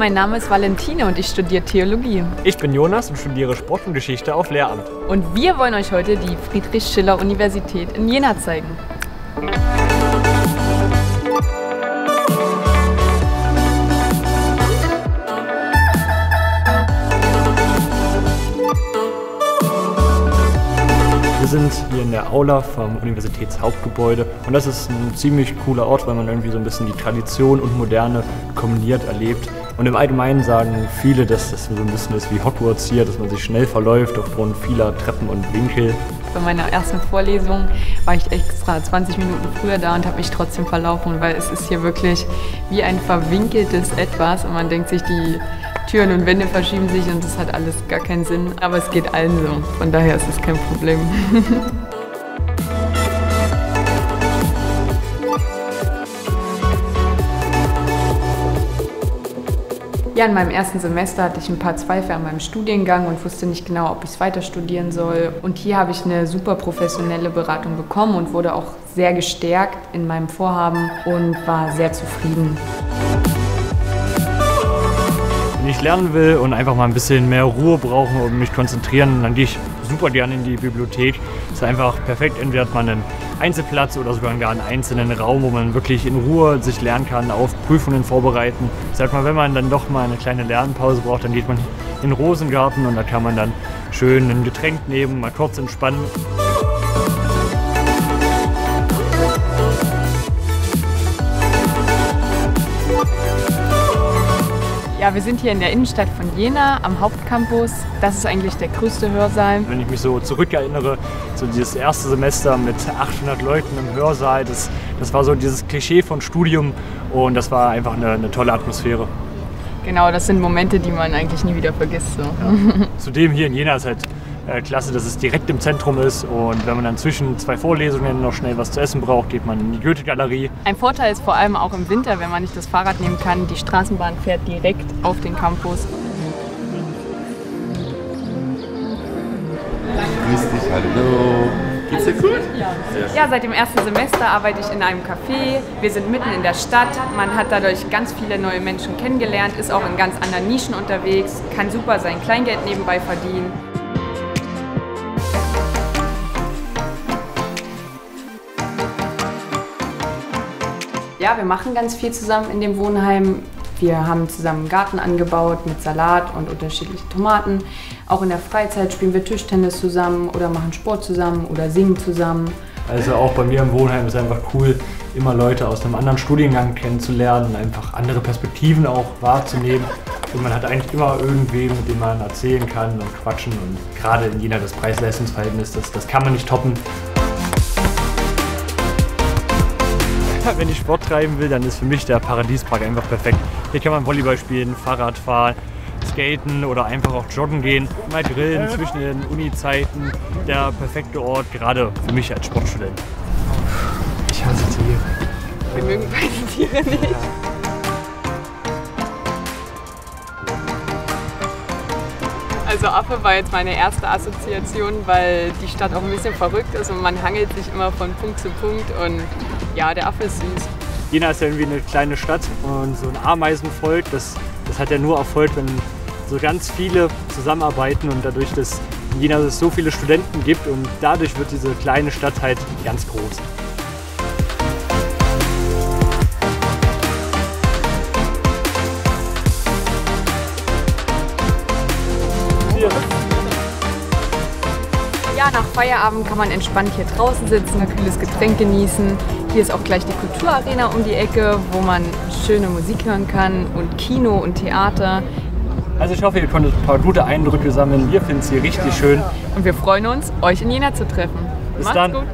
mein Name ist Valentine und ich studiere Theologie. Ich bin Jonas und studiere Sport und Geschichte auf Lehramt. Und wir wollen euch heute die Friedrich-Schiller-Universität in Jena zeigen. Wir sind hier in der Aula vom Universitätshauptgebäude und das ist ein ziemlich cooler Ort, weil man irgendwie so ein bisschen die Tradition und Moderne kombiniert erlebt. Und im Allgemeinen sagen viele, dass das so ein bisschen ist wie Hogwarts hier, dass man sich schnell verläuft aufgrund vieler Treppen und Winkel. Bei meiner ersten Vorlesung war ich extra 20 Minuten früher da und habe mich trotzdem verlaufen, weil es ist hier wirklich wie ein verwinkeltes Etwas und man denkt sich, die Türen und Wände verschieben sich und das hat alles gar keinen Sinn. Aber es geht allen so. Von daher ist es kein Problem. Ja, in meinem ersten Semester hatte ich ein paar Zweifel an meinem Studiengang und wusste nicht genau, ob ich es weiter studieren soll. Und hier habe ich eine super professionelle Beratung bekommen und wurde auch sehr gestärkt in meinem Vorhaben und war sehr zufrieden ich lernen will und einfach mal ein bisschen mehr Ruhe brauche und mich konzentrieren, dann gehe ich super gerne in die Bibliothek. Es ist einfach perfekt. Entweder hat man einen Einzelplatz oder sogar gar einen einzelnen Raum, wo man wirklich in Ruhe sich lernen kann, auf Prüfungen vorbereiten. Sag mal, wenn man dann doch mal eine kleine Lernpause braucht, dann geht man in den Rosengarten und da kann man dann schön ein Getränk nehmen, mal kurz entspannen. Ja, wir sind hier in der Innenstadt von Jena am Hauptcampus. Das ist eigentlich der größte Hörsaal. Wenn ich mich so zurückerinnere, so dieses erste Semester mit 800 Leuten im Hörsaal, das, das war so dieses Klischee von Studium und das war einfach eine, eine tolle Atmosphäre. Genau, das sind Momente, die man eigentlich nie wieder vergisst. So. Ja. Zudem hier in Jena ist halt klasse, dass es direkt im Zentrum ist und wenn man dann zwischen zwei Vorlesungen noch schnell was zu essen braucht, geht man in die Goethe-Galerie. Ein Vorteil ist vor allem auch im Winter, wenn man nicht das Fahrrad nehmen kann, die Straßenbahn fährt direkt auf den Campus. Grüß dich, hallo. Geht's dir gut? Ja, seit dem ersten Semester arbeite ich in einem Café. Wir sind mitten in der Stadt. Man hat dadurch ganz viele neue Menschen kennengelernt, ist auch in ganz anderen Nischen unterwegs, kann super sein Kleingeld nebenbei verdienen. Ja, wir machen ganz viel zusammen in dem Wohnheim. Wir haben zusammen einen Garten angebaut mit Salat und unterschiedlichen Tomaten. Auch in der Freizeit spielen wir Tischtennis zusammen oder machen Sport zusammen oder singen zusammen. Also auch bei mir im Wohnheim ist es einfach cool, immer Leute aus einem anderen Studiengang kennenzulernen, einfach andere Perspektiven auch wahrzunehmen. Und man hat eigentlich immer irgendwen, mit dem man erzählen kann und quatschen. Und gerade in Jena das Preis-Leistungs-Verhältnis, das, das kann man nicht toppen. Wenn ich Sport treiben will, dann ist für mich der Paradiespark einfach perfekt. Hier kann man Volleyball spielen, Fahrrad fahren, skaten oder einfach auch joggen gehen, mal grillen zwischen den Uni-Zeiten. Der perfekte Ort, gerade für mich als Sportstudent. Ich hasse Tiere. Wir mögen beide Tiere nicht. Also Affe war jetzt meine erste Assoziation, weil die Stadt auch ein bisschen verrückt ist und man hangelt sich immer von Punkt zu Punkt und ja, der Affe ist süß. Jena ist ja irgendwie eine kleine Stadt und so ein Ameisenvolk, das, das hat ja nur Erfolg, wenn so ganz viele zusammenarbeiten und dadurch, dass in Jena es so viele Studenten gibt und dadurch wird diese kleine Stadt halt ganz groß. Ja, nach Feierabend kann man entspannt hier draußen sitzen, ein kühles Getränk genießen. Hier ist auch gleich die Kulturarena um die Ecke, wo man schöne Musik hören kann und Kino und Theater. Also ich hoffe, ihr konntet ein paar gute Eindrücke sammeln. Wir finden es hier richtig schön. Und wir freuen uns, euch in Jena zu treffen. Bis Macht's dann. Gut.